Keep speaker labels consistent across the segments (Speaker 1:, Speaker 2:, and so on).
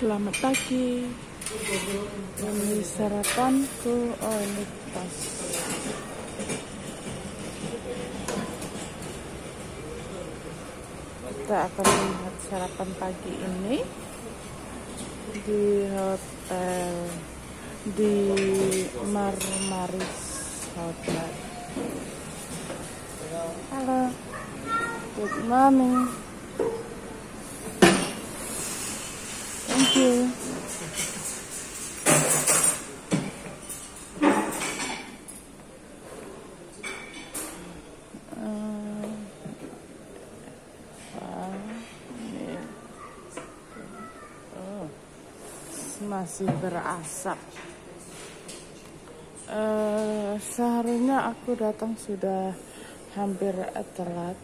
Speaker 1: Selamat pagi. Ini sarapanku. Oh ini tas. Kita akan melihat sarapan pagi ini di hotel di Marmaris Hotel. Halo. Good morning. Thank you. Eh, ah, ini. Oh, masih berasap. Eh, seharusnya aku datang sudah hampir telat.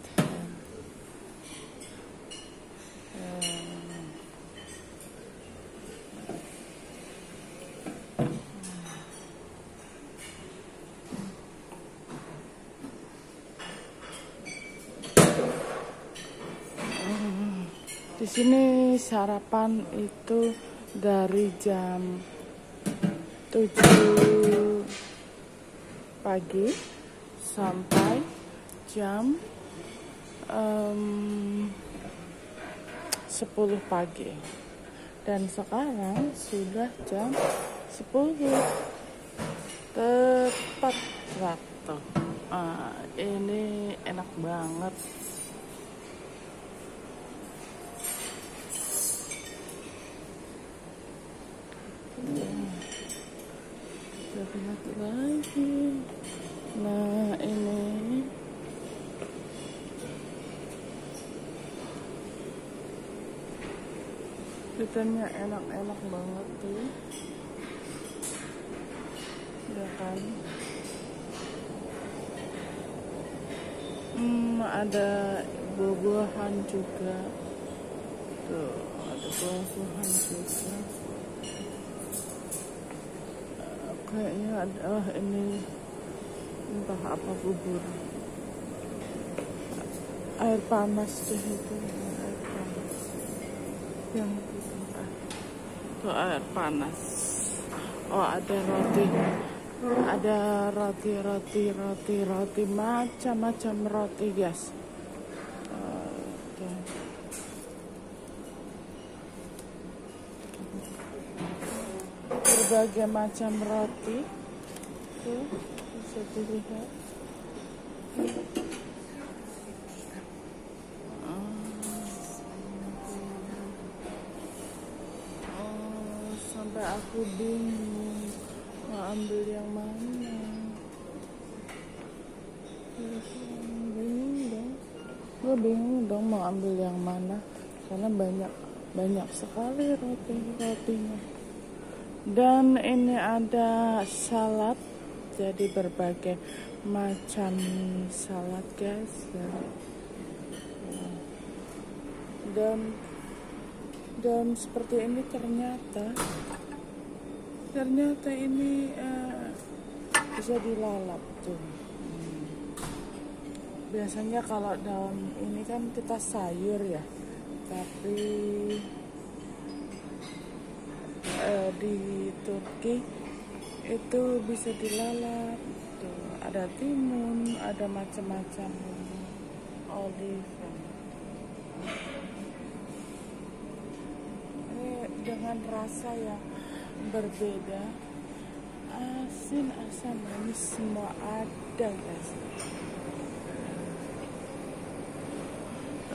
Speaker 1: Eh, Di sini sarapan itu dari jam 7 pagi sampai jam em, 10 pagi. Dan sekarang sudah jam 10 tepat waktu. Ah, ini enak banget. Kita lihat lagi. Nah, ini Ikannya enak-enak banget tuh. Ya kan? Hmm, ada buah-buahan juga. Tuh, ada buah-buahan juga. Kayaknya ada ah, ini entah apa bubur. Air panas deh itu air panas. Yang itu air panas. Oh ada roti. Ada roti roti roti roti macam-macam roti guys Eh, tuh. Berbagai macam roti. Tuh bisa dilihat. Oh, sampai aku bingung mau ambil yang mana. Bingung dong. Gue bingung dong mau ambil yang mana karena banyak banyak sekali roti rotinya dan ini ada salad jadi berbagai macam salad guys dan dan seperti ini ternyata ternyata ini eh, bisa dilalap tuh. Biasanya kalau daun ini kan kita sayur ya tapi eh, di Turki itu bisa dilalap tuh. Ada timun ada macam-macam. Olive. Ini dengan rasa yang berbeda asin asam manis semua ada guys.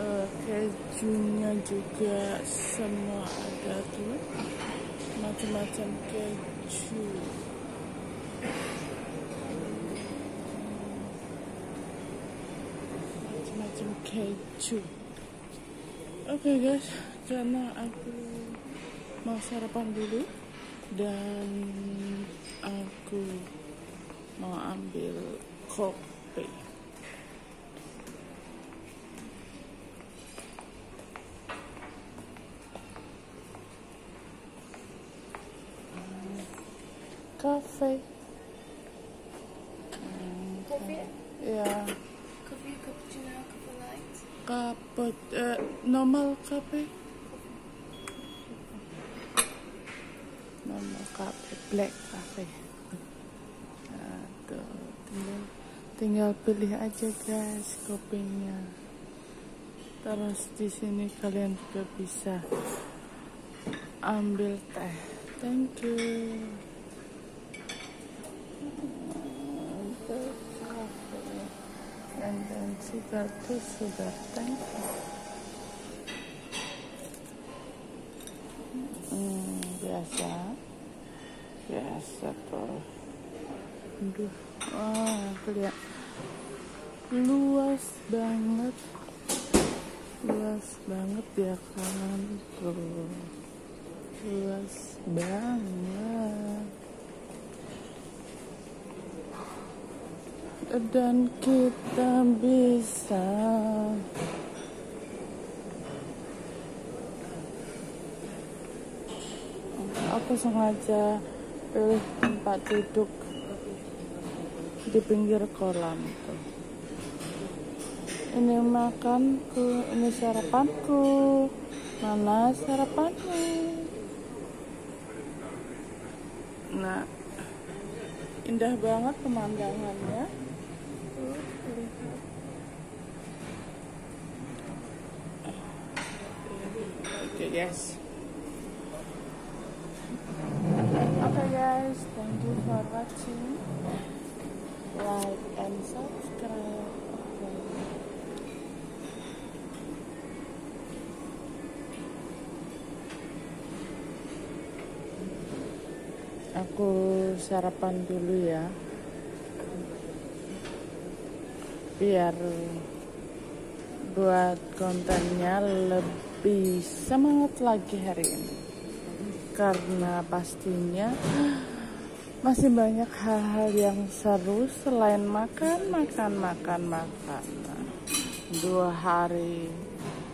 Speaker 1: Eh, kejunya juga semua ada tuh macam-macam keju. Macam-macam keju. Oke guys. Karena aku mau sarapan dulu dan aku mau ambil kopi kafe.
Speaker 2: Coffee?
Speaker 1: ya.
Speaker 2: Coffee, cappuccino, coffee light.
Speaker 1: kaput eh, normal kafe? Normal cafe black cafe nah, tuh tinggal tinggal pilih aja guys kopinya. Terus di sini kalian juga bisa ambil teh. Thank you and then sugar to sugar thank you hmm, biasa biasa tuh aduh wah lihat luas banget luas banget ya kan tuh luas banget dan kita bisa. Aku sengaja pilih tempat duduk di pinggir kolam ini makanku ini sarapanku. Mana sarapannya? Nah indah banget pemandangannya okay, guys okay, guys thank you for watching. Like and subscribe. Aku sarapan dulu ya biar buat kontennya lebih semangat lagi hari ini. Karena pastinya masih banyak hal-hal yang seru selain makan makan makan makan. Dua hari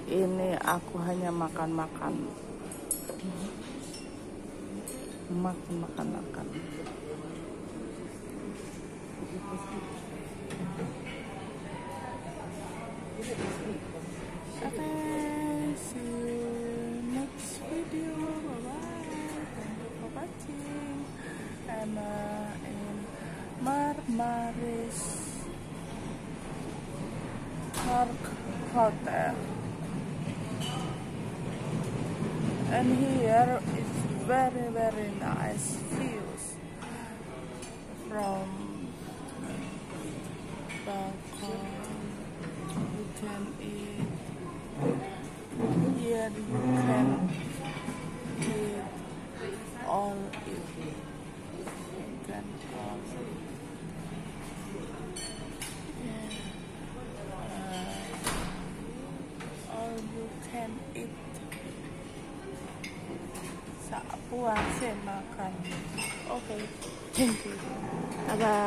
Speaker 1: ini aku hanya makan makan. Makan makan makan Marmaris Park Hotel. And here it's very very nice views from puasnya makan oke okay. thank you. Bye bye